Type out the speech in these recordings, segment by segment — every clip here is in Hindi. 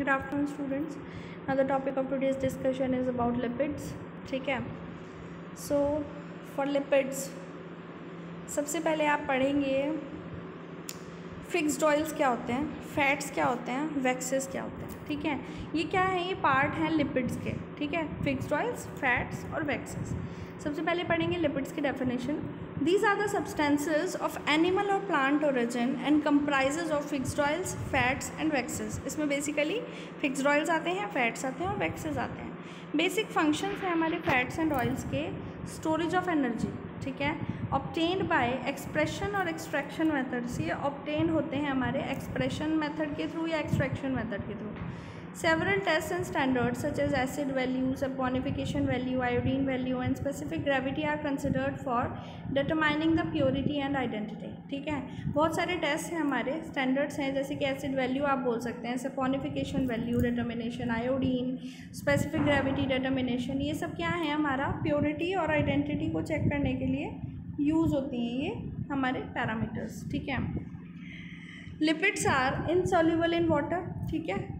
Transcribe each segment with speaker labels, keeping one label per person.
Speaker 1: Good afternoon, students. Now, the topic of today's discussion is about lipids. ठीक है? सो फॉर लिपिड्स सबसे पहले आप पढ़ेंगे फिक्स्ड ऑयल्स क्या होते हैं? फैट्स क्या होते हैं? वैक्सेस क्या होते हैं? ठीक है? ये क्या है? ये पार्ट हैं लिपिड्स के। ठीक है? फिक्स्ड ऑयल्स फैट्स और वैक्सेस सबसे पहले पढ़ेंगे लिपिड्स की definition these are the substances of animal और plant origin and comprises of fixed oils fats and waxes इसमें बेसिकली फिक्स्ड ऑयल्स आते हैं फैट्स आते हैं और वैक्सेस आते हैं। बेसिक फ़ंक्शंस हैं हमारे फैट्स एंड ऑयल्स के स्टोरेज ऑफ़ एनर्जी ठीक है? ऑप्टेन्ड बाय एक्सप्रेशन और एक्सट्रैक्शन मेथड्स ये ऑप्टेन होते हैं हमारे एक्सप्रेशन मेथड के थ्रू या एक्सट्रैक्शन मेथड के through Several tests and standards such as acid value, saponification value, iodine value and specific gravity are considered for determining the purity and identity. ठीक है? बहुत सारे टेस्ट हैं हमारे स्टैंडर्ड्स हैं जैसे कि एसिड वैल्यू आप बोल सकते हैं saponification value determination iodine specific gravity determination ये सब क्या है हमारा? प्योरिटी और आइडेंटिटी को चेक करने के लिए यूज़ होती हैं ये हमारे पैरामीटर्स ठीक है? Lipids are insoluble in water ठीक है?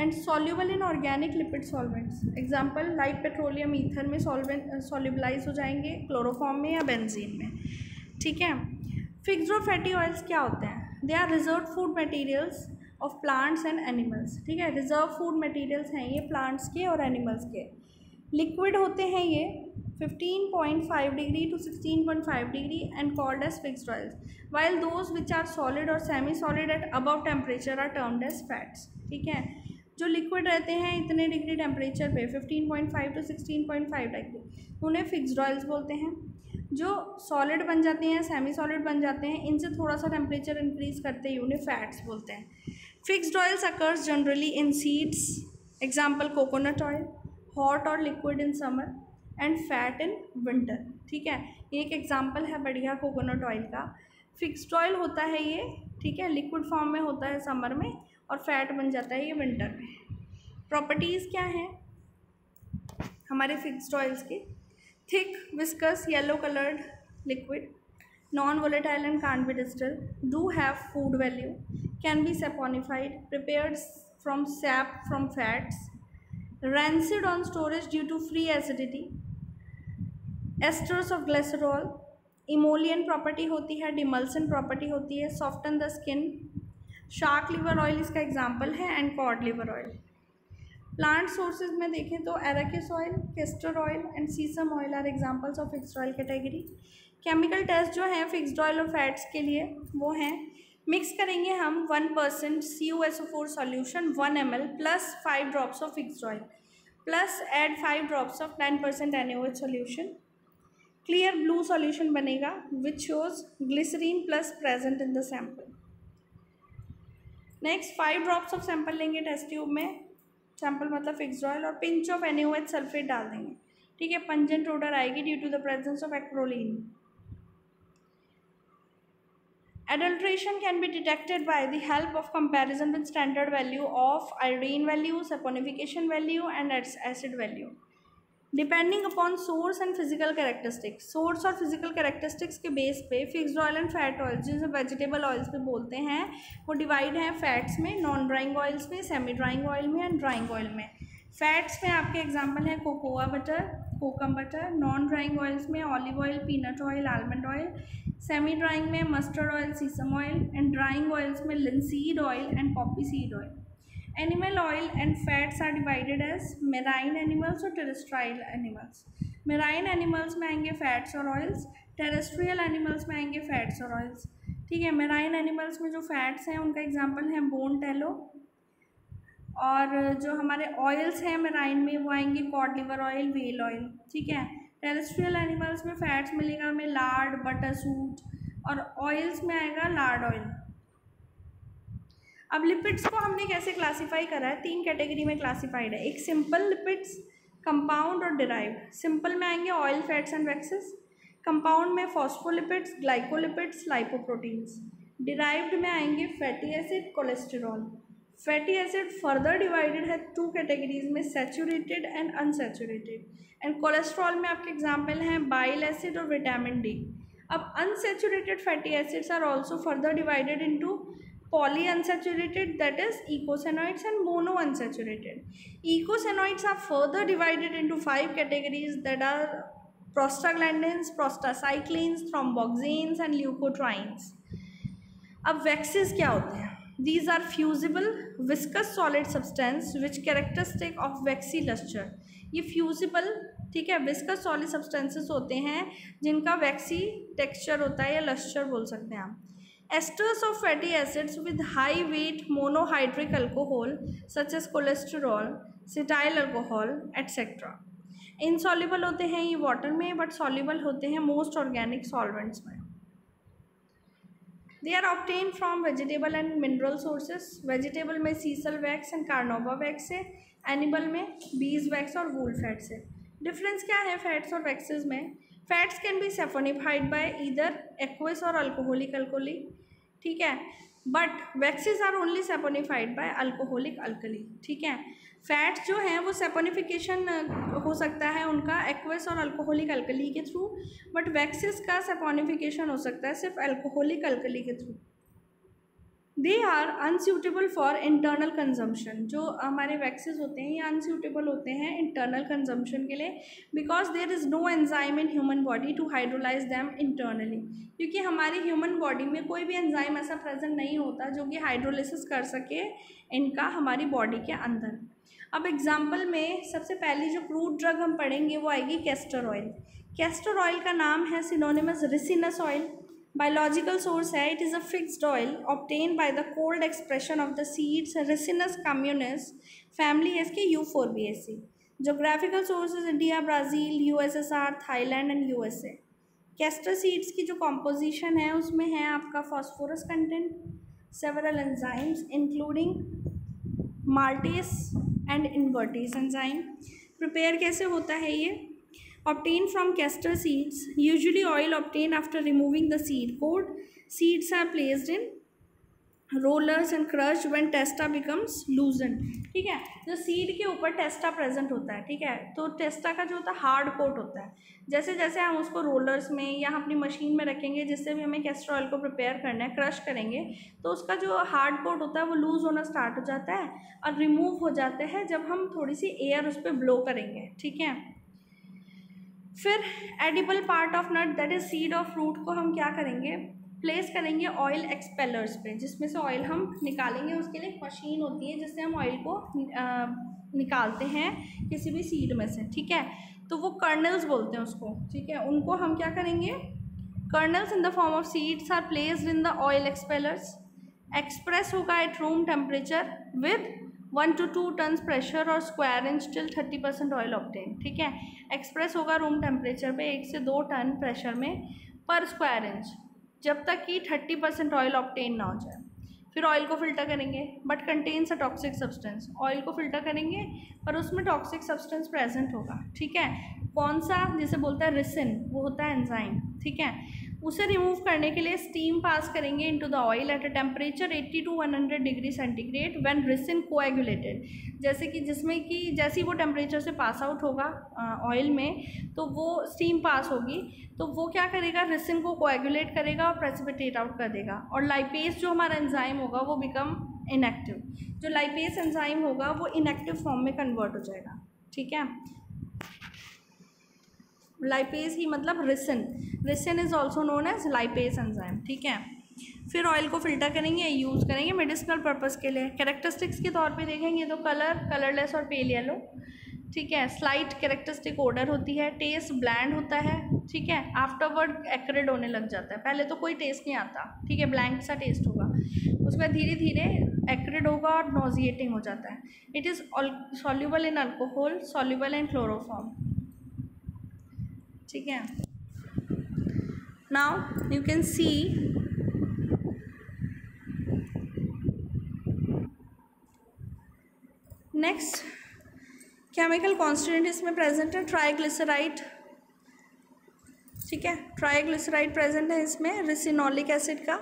Speaker 1: And soluble in organic lipid solvents example light petroleum ether में सॉल्वेंट सॉल्यूबलाइज हो जाएँगे क्लोरोफॉर्म में या बेंजीन में। ठीक है? फिक्स्ड और फैटी ऑयल्स क्या होते हैं? They are reserve food materials of plants and animals ठीक है? रिज़र्व फ़ूड मटेरियल्स हैं ये प्लांट्स के और एनिमल्स के। लिक्विड होते हैं ये 15.5 degree to 16.5 degree and called as fixed oils while those which are solid और semi solid at above temperature are termed as fats ठीक है? जो लिक्विड रहते हैं, इतने डिग्री टेम्परेचर पे 15.5 टू 16.5 डिग्री उन्हें फिक्स्ड ऑयल्स बोलते हैं। जो सॉलिड बन जाते हैं सेमी सॉलिड बन जाते हैं, इनसे थोड़ा सा टेम्परेचर इंक्रीज करते ही उन्हें फैट्स बोलते हैं। Fixed oils occurs generally in seeds example coconut oil hot और liquid in summer and fat in winter ठीक है? एक एग्ज़ाम्पल है बढ़िया कोकोनट ऑयल का। फिक्स्ड ऑयल होता है ये, ठीक है? लिक्विड फॉर्म में होता है समर में। और फैट बन जाता है ये विंटर में। प्रॉपर्टीज़ क्या हैं? हमारे फिक्स्ड ऑयल्स के। Thick viscous yellow coloured liquid non volatile and can be distil do have food value can be saponified prepared from sap from fats rancid on storage due to free acidity, esters of glycerol, emollient property होती है डिमल्सन प्रॉपर्टी होती है soften the skin shark liver oil इसका एग्ज़ाम्पल है and cod liver oil plant sources में देखें तो arachis oil castor oil and sesame oil are examples of fixed oil category chemical test जो हैं फिक्स्ड ऑयल और फैट्स के लिए वो हैं. मिक्स करेंगे हम one percent C U S O four solution one M L plus five drops of fixed oil plus add five drops of ten percent N O H solution clear blue solution बनेगा which shows glycerin plus present in the sample next five drops of sample लेंगे टेस्ट ट्यूब में। सैंपल मतलब फिक्स ऑयल और पिंच ऑफ़ एनिओएच सल्फेट डाल देंगे। ठीक है पंजेंट ऑर्डर आएगी due to the presence of acrolein adulteration can be detected by the help of comparison with standard value of iodine value saponification value and acid value depending upon source and physical characteristics source और फ़िज़िकल कैरेक्टरिस्टिक्स के बेस पे fixed oil and fat oil जिसे वेजिटेबल ऑयल्स पे बोलते हैं, वो डिवाइड हैं फैट्स में नॉन ड्राइंग ऑयल्स में सेमी ड्राइंग ऑयल में एंड ड्राइंग ऑयल में. फैट्स में आपके एग्ज़ाम्पल हैं cocoa butter kokum butter non drying oils में olive oil peanut oil almond oil semi drying में mustard oil sesame oil and drying oils में linseed oil and poppy seed oil Animal oil and fats are divided as marine animals और terrestrial animals. मेराइन एनिमल्स में आएँगे फैट्स और ऑयल्स terrestrial एनिमल्स में आएँगे फैट्स और ऑयल्स ठीक है मेराइन एनिमल्स में जो फैट्स हैं, उनका एग्जांपल है बोन टेलो और जो हमारे ऑयल्स हैं मेराइन में, वो आएँगे cod liver oil whale oil ठीक है टेरेस्ट्रियल एनिमल्स में फैट्स मिलेगा हमें लार्ड बटर सूट और ऑयल्स में आएगा लार्ड ऑयल अब लिपिड्स को हमने कैसे क्लासीफाई करा है? तीन कैटेगरी में क्लासीफाइड है। एक सिंपल लिपिड्स कंपाउंड और डिराइव सिंपल में आएँगे oil fats and waxes compound में फॉस्फोलिपिड्स ग्लाइकोलिपिड्स लाइपोप्रोटीन्स डिराइव्ड में आएँगे fatty acid cholesterol fatty acid further divided है टू कैटेगरीज में saturated and unsaturated and cholesterol में आपके एग्ज़ाम्पल हैं बाइल एसिड और विटामिन डी अब unsaturated fatty acids are also further divided into poly unsaturated that is eicosanoids and mono unsaturated. Eicosanoids are further divided into five categories that are prostaglandins, prostacyclins, thromboxanes and leukotrienes. अब वैक्सीज क्या होते हैं these are fusible viscous solid substance which characteristic of waxy lustre ये फ्यूजिबल ठीक है विस्कस सॉलिड सब्सटेंसेस होते हैं जिनका वैक्सी टेक्सचर होता है या लस्चर बोल सकते हैं आप esters of fatty acids with high weight monohydric alcohol, such as cholesterol cetyl alcohol etc insoluble होते हैं ये वाटर में बट soluble होते हैं मोस्ट ऑर्गेनिक सॉल्वेंट्स में। They are obtain from vegetable and mineral sources vegetable में sisal wax and carnauba wax है। एनिमल में बीज वैक्स और वूल फैट्स है। डिफरेंस क्या है फैट्स और वैक्सेस में? Fats can be saponified by either aqueous और अल्कोहलिक अल्कोली ठीक है? But waxes are only saponified by alcoholic alkali ठीक है? फैट्स जो हैं, वो सेपोनिफिकेशन हो सकता है उनका एक्वेस और अल्कोहलिक अल्कली के थ्रू बट वैक्सीज का सेपोनिफिकेशन हो सकता है सिर्फ़ अल्कोहलिक अल्कली के through. They are unsuitable for internal consumption जो हमारे वैक्सीज होते हैं, ये अनसूटेबल होते हैं इंटरनल कंजम्पशन के लिए because there is no enzyme in human body to hydrolyse them internally क्योंकि हमारी ह्यूमन बॉडी में कोई भी एंजाइम ऐसा प्रेजेंट नहीं होता जो कि हाइड्रोलिसिस कर सके इनका हमारी बॉडी के अंदर. अब एग्ज़ाम्पल में सबसे पहली जो क्रूड ड्रग हम पढ़ेंगे वो आएगी कैस्टर ऑयल कैस्टर ऑयल का नाम है synonyms ricinus oil biological source है it is a fixed oil obtain by the cold expression of the seeds ricinus communis family है इसके Brazil U S S R Thailand and U S A castor seeds की जो कॉम्पोजिशन है, उसमें है आपका phosphorus content several enzymes including maltase and invertase enzyme prepare कैसे होता है ये? Obtained from castor seeds, usually oil obtained after removing the seed. Pod seeds are placed in rollers and crush when testa becomes loosen ठीक है? जो सीड के ऊपर टेस्टा प्रेजेंट होता है, ठीक है? तो टेस्टा का जो होता है हार्ड कोट होता है। जैसे जैसे हम उसको रोलर्स में या अपनी मशीन में रखेंगे, जिससे भी हमें कैस्टर ऑयल को प्रिपेयर करना है क्रश करेंगे तो उसका जो हार्ड कोट होता है, वो लूज़ होना स्टार्ट हो जाता है और रिमूव हो जाते हैं जब हम थोड़ी सी एयर उस पर ब्लो करेंगे, ठीक है? फिर edible part of nut that is seed of fruit को हम क्या करेंगे? प्लेस करेंगे ऑयल एक्सपेलर्स पे, जिसमें से ऑयल हम निकालेंगे। उसके लिए एक मशीन होती है, जिससे हम ऑयल को निकालते हैं किसी भी सीड में से, ठीक है? तो वो कर्नल्स बोलते हैं उसको, ठीक है? उनको हम क्या करेंगे? Kernels in the form of seeds are placed in the oil expellers express होगा at room temperature with one to two tons pressure और square inch till thirty percent oil obtain ठीक है? एक्सप्रेस होगा रूम टेम्परेचर पे एक से दो टन प्रेशर में पर स्क्वायर इंच, जब तक कि थर्टी परसेंट ऑयल ऑप्टेन ना हो जाए। फिर ऑयल को फ़िल्टर करेंगे, but contains a toxic substance oil को फ़िल्टर करेंगे, पर उसमें टॉक्सिक सब्सटेंस प्रेजेंट होगा, ठीक है? कौन सा, जिसे बोलता है रिसिन वो होता है एंजाइम ठीक है? उसे रिमूव करने के लिए स्टीम पास करेंगे into the oil at a temperature 80 to 100 degree centigrade when ricin coagulated जैसे कि जिसमें कि जैसे ही वो टेम्परेचर से पास आउट होगा ऑयल में तो वो स्टीम पास होगी। तो वो क्या करेगा? रिसिन को कोएगुलेट करेगा और प्रेसिपिटेट आउट कर देगा। और लाइपेस जो हमारा एंजाइम होगा, वो बिकम इनएक्टिव जो लाइपेस एंजाइम होगा, वो इनएक्टिव फॉर्म में कन्वर्ट हो जाएगा। ठीक है? लाइपेज ही मतलब ricin ricin is also known as lipase enzyme ठीक है? फिर ऑयल को फ़िल्टर करेंगे यूज़ करेंगे मेडिसिनल पर्पज़ के लिए. कैरेक्टरिस्टिक्स के तौर पे देखेंगे तो कलर कलरलेस और पेल येलो ठीक है? स्लाइट कैरेक्टरिस्टिक ऑर्डर होती है टेस्ट ब्लैंड होता है, ठीक है? आफ्टरवर्ड एक्रेड होने लग जाता है. पहले तो कोई टेस्ट नहीं आता, ठीक है? ब्लैंक सा टेस्ट होगा. उसके बाद धीरे धीरे एक्रेड होगा और नोजिएटिंग हो जाता है. It is soluble in alcohol soluble in chloroform ठीक है? Now you can see next chemical constant इसमें प्रेजेंट है ट्राइग्लिसराइड ठीक है? ट्राइग्लिसराइड प्रेजेंट है इसमें रिसिनोलिक एसिड का।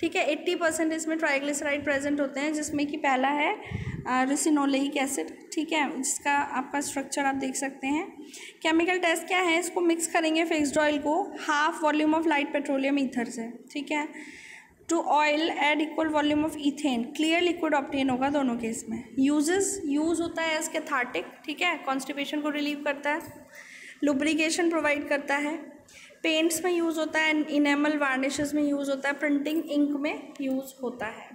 Speaker 1: ठीक है? एट्टी परसेंट इसमें ट्राइग्लिसराइड प्रेजेंट होते हैं, जिसमें कि पहला है रिसिनोलिक एसिड ठीक है? जिसका आपका स्ट्रक्चर आप देख सकते हैं। केमिकल टेस्ट क्या है? इसको मिक्स करेंगे फिक्स्ड ऑयल को half volume of light petroleum ether से, ठीक है? To oil add equal volume of ethane clear liquid obtain होगा दोनों केस में। यूजेस यूज़ होता है एज कैथार्टिक ठीक है? कॉन्स्टिपेशन को रिलीव करता है। लुब्रिकेशन प्रोवाइड करता है। पेंट्स में यूज़ होता है इनेमल वार्निशेस में यूज़ होता है प्रिंटिंग इंक में यूज़ होता है।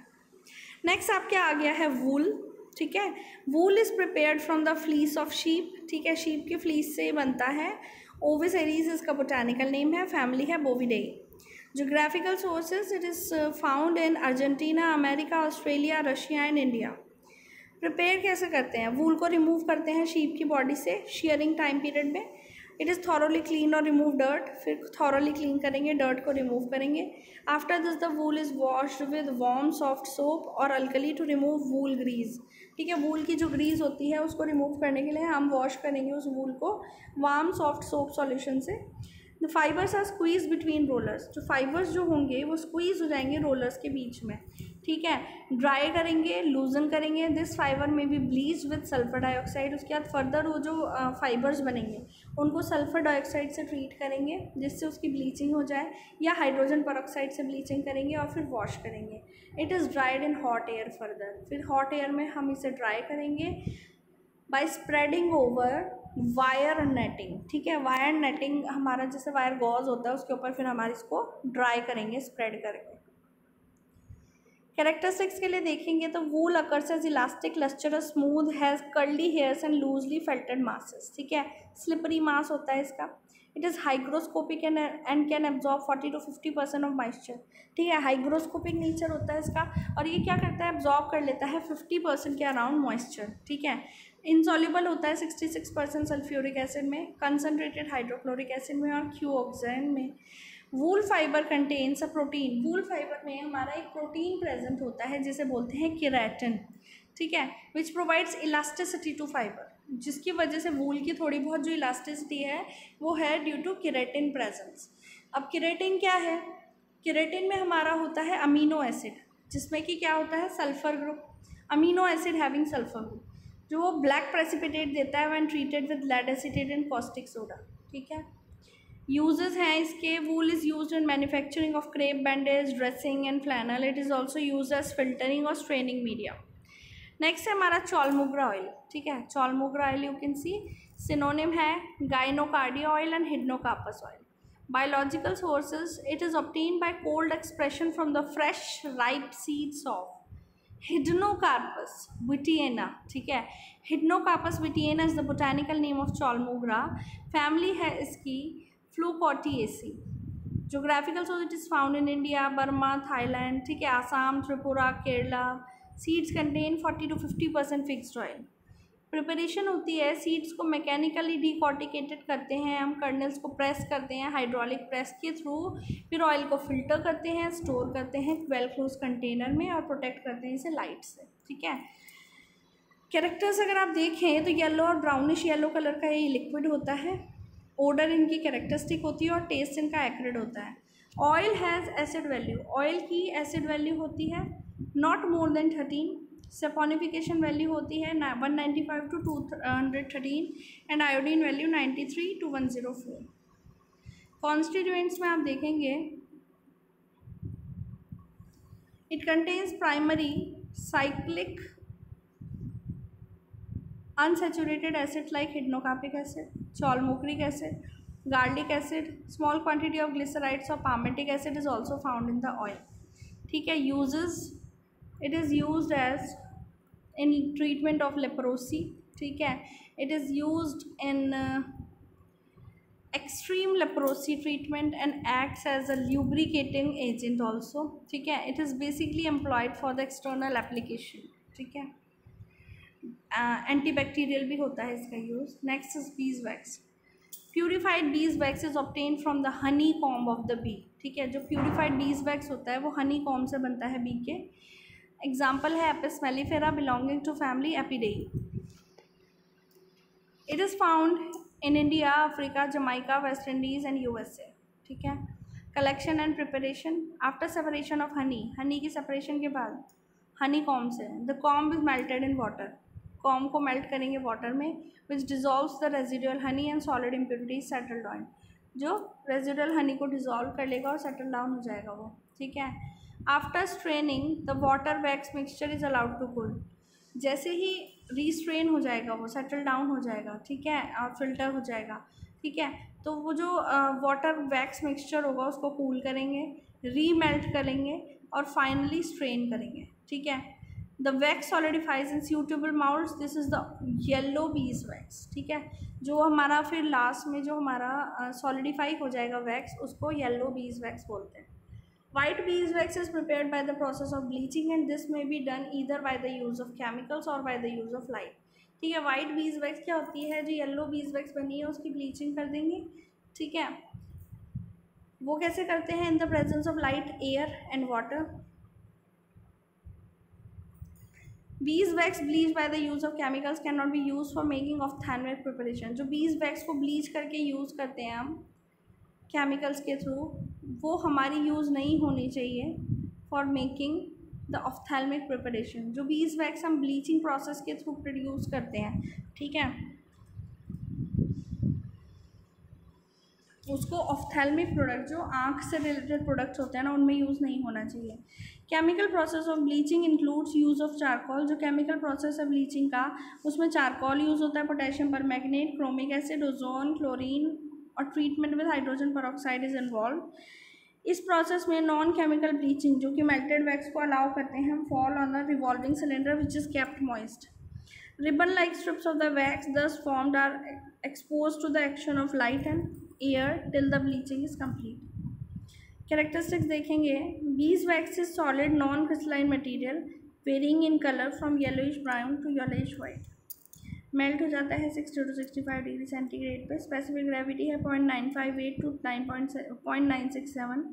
Speaker 1: नेक्स्ट आपके आ गया है वूल ठीक है? Wool is prepared from the fleece of sheep, ठीक है? शीप की फ्लीस से बनता है। ओविस एरीज इसका बोटानिकल नेम है फैमिली है Bovidae geographical sources it is found in Argentina America Australia Russia and India prepare कैसे करते हैं? वूल को रिमूव करते हैं शीप की बॉडी से शेयरिंग टाइम पीरियड में। इट इज़ थॉरली क्लीन और रिमूव डर्ट फिर थॉरली क्लीन करेंगे डर्ट को रिमूव करेंगे। After this the wool is washed with warm soft soap और alkali to remove wool grease ठीक है वूल की जो ग्रीज होती है, उसको रिमूव करने के लिए हम वॉश करेंगे उस वूल को वार्म सॉफ्ट सोप सॉल्यूशन से। The fibres are squeeze between rollers जो फाइबर्स जो होंगे, वो स्क्वीज हो जाएँगे रोलर्स के बीच में। ठीक है? ड्राई करेंगे लूजन करेंगे दिस फाइबर में भी ब्लीच विद सल्फ़र डाइऑक्साइड उसके बाद फर्दर वो जो फाइबर्स बनेंगे, उनको सल्फ़र डाइऑक्साइड से ट्रीट करेंगे, जिससे उसकी ब्लीचिंग हो जाए, या हाइड्रोजन परऑक्साइड से ब्लीचिंग करेंगे और फिर वॉश करेंगे। It is dried in hot air further फिर हॉट एयर में हम इसे ड्राई करेंगे by spreading over wire netting ठीक है? वायर नेटिंग हमारा जैसे वायर गॉज होता है, उसके ऊपर फिर हमारे इसको ड्राई करेंगे स्प्रेड करेंगे कैरेक्टरिस्टिक्स के लिए देखेंगे तो wool occurs as elastic lustre smooth has curly hairs and loosely felted masses ठीक है? स्लिपरी मास होता है इसका। It is hygroscopic and and can absorb forty to fifty percent of moisture ठीक है? हाइग्रोस्कोपिक नेचर होता है इसका और ये क्या करता है? एब्जॉर्ब कर लेता है फिफ्टी परसेंट के अराउंड मॉइस्चर ठीक है? इंसॉल्यूबल होता है sixty six percent sulphuric acid में कंसनट्रेटेड हाइड्रोक्लोरिक एसिड में और क्यू ऑक्सीजन में। Wool fibre contains a protein. Wool fibre में हमारा एक प्रोटीन प्रेजेंट होता है, जिसे बोलते हैं किरेटिन। ठीक है? Which provides elasticity to fibre जिसकी वजह से वूल की थोड़ी बहुत जो इलास्टिसिटी है, वो है ड्यू टू किरेटिन प्रेजेंस अब किरेटिन क्या है? किरेटिन में हमारा होता है अमीनो एसिड जिसमें कि क्या होता है? Sulphur group amino acid having sulphur group जो वो ब्लैक प्रेसिपिटेट देता है when treated with lead acetate and caustic soda ठीक है? यूजेज हैं इसके wool is use in manufacturing of crepe bandage dressing and flannel it is also use as filtering और स्ट्रेनिंग मीडिया नेक्स्ट है हमारा चौलमोग्रा ऑयल ठीक है? Chaulmoogra oil you can see synonym है gynocardia oil and hydnocarpus oil biological sources it is obtain by cold expression from the fresh ripe seeds of hydnocarpus wightiana ठीक है? Hydnocarpus wightiana is the botanical name of chaulmoogra family है इसकी Flacourtiaceae geographical source it is found in India Burma Thailand ठीक है Assam Tripura Kerala seeds contain forty to fifty percent fixed oil preparation होती है सीड्स को मैकेनिकली डिकॉटिकेटेड करते हैं, हम कर्नल्स को प्रेस करते हैं हाइड्रोलिक प्रेस के थ्रू फिर ऑयल को फ़िल्टर करते हैं स्टोर करते हैं वेल क्लोज कंटेनर में और प्रोटेक्ट करते हैं इसे लाइट से, ठीक है? कैरेक्टर्स अगर आप देखें तो येलो और ब्राउनिश येलो कलर का ये लिक्विड होता है। ओडर इनकी कैरेक्टरिस्टिक होती है और टेस्ट इनका एक्रेड होता है। Oil has acid value oil की एसिड वैल्यू होती है not more than thirteen saponification value होती है one ninety five to two hundred thirteen and iodine value ninety three to one zero four constituents में आप देखेंगे it contains primary cyclic unsaturated acids like hydrocarbonic acid, cholmocoric acid, garlic acid, small quantity of glycerides or palmitic acid is also found in the oil. ठीक है uses it is used as in treatment of leprosy ठीक है it is used in uh, extreme leprosy treatment and acts as a lubricating agent also ठीक है it is basically employed for the external application ठीक है एंटीबैक्टीरियल भी होता है इसका use next is beeswax purified beeswax is obtain from the honeycomb of the bee ठीक है, जो प्यूरिफाइड बीज वैक्स होता है, वो हनी कॉम्ब से बनता है बी के. एग्ज़ाम्पल है apis mellifera belonging to family Apidae it is found in India Africa Jamaica West Indies and U S A ठीक है? Collection and preparation after separation of honey honey की सेपरेशन के बाद हनी कॉम्ब से the comb is melted in water comb को मेल्ट करेंगे वाटर में which dissolve the residual honey and solid impurities settle down जो रेजिडुअल हनी को डिज़ोल्व कर लेगा और सेटल डाउन हो जाएगा वो, ठीक है? After straining the water wax mixture is allowed to cool जैसे ही रीस्ट्रेन हो जाएगा वो सेटल डाउन हो जाएगा, ठीक है? और फ़िल्टर हो जाएगा, ठीक है? तो वो जो वाटर वैक्स मिक्सचर होगा उसको कूल करेंगे रीमेल्ट करेंगे और फाइनली स्ट्रेन करेंगे, ठीक है? The wax solidifies in suitable moulds this is the yellow bees wax ठीक है? जो हमारा फिर लास्ट में जो हमारा सॉलिडिफाई uh, हो जाएगा वैक्स उसको येल्लो बीज वैक्स बोलते हैं। White bees wax is prepare by the process of bleaching and this may be done either by the use of chemicals और by the use of light ठीक है? वाइट बीज वैक्स क्या होती है? जो येलो बीज वैक्स बनी है उसकी ब्लीचिंग कर देंगे। ठीक है? वो कैसे करते हैं? In the presence of light air and water bees bleach by the use of chemicals can not be use for making of थैनवेक preparation जो बीज वैक्स को ब्लीच करके यूज़ करते हैं हम केमिकल्स के थ्रू वो हमारी यूज़ नहीं होनी चाहिए for making the ophthalmic preparation जो बीज वैक्स हम ब्लीचिंग प्रोसेस के थ्रू प्रोड्यूस करते हैं, ठीक है? उसको ऑफ्थेलमिक प्रोडक्ट जो आँख से रिलेटेड प्रोडक्ट्स होते हैं ना, उनमें यूज़ नहीं होना चाहिए। Chemical process of bleaching includes use of charcoal जो केमिकल प्रोसेस है ब्लीचिंग का, उसमें चारकोल यूज़ होता है potassium permanganate chromic acid ozone chlorine और treatment with hydrogen per is involve इस प्रोसेस में नॉन केमिकल ब्लीचिंग जो कि मेल्टेड वैक्स को अलाउ करते हैं fall on the revolving cylinder which is kept moist ribbon like strips of the wax thus formed are expose to the action of light and air till the bleaching is complete characteristics देखेंगे. Bees wax is solid non crystalline material varying in colour from yellowish brown to yellowish white melt हो जाता है sixty two sixty five degree centigrade पे. स्पेसिफिक ग्रेविटी है point nine five eight to nine point point nine six seven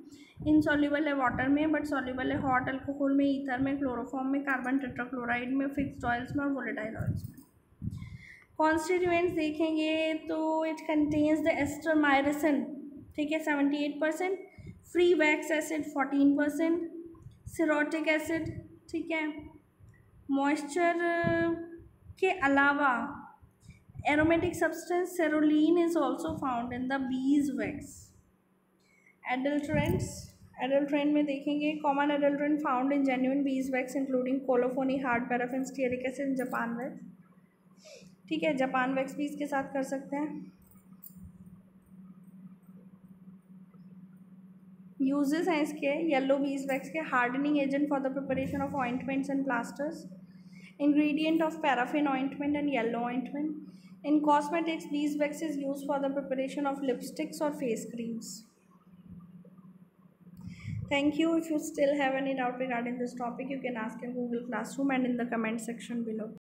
Speaker 1: insoluble है वाटर में बट सॉल्यूबल है हॉट अल्कोहल में ईथर में क्लोरोफॉर्म में कार्बन टेट्राक्लोराइड में फिक्स्ड ऑयल्स में और वोलेटाइल ऑयल्स में. कॉन्स्टिट्यूएंट्स देखेंगे तो it contains the ester myricin ठीक है seventy eight percent free wax acid fourteen percent cerotic acid ठीक है मॉइस्चर के अलावा aromatic substance cerolein is also found in the bees wax adulterants adulterant में देखेंगे common adulterant found in genuine bees wax including colophony hard paraffin stearic acid Japan wax ठीक है, जापान वैक्स भी इसके साथ कर सकते हैं। यूजेस हैं इसके येलो बीज वैक्स के hardening agent for the preparation of ointments and plasters ingredient of paraffin ointment and yellow ointment in cosmetics bees wax is use for the preparation of lipsticks और face creams thank you if you still have any doubt regarding this topic you can ask in Google classroom and in the comment section below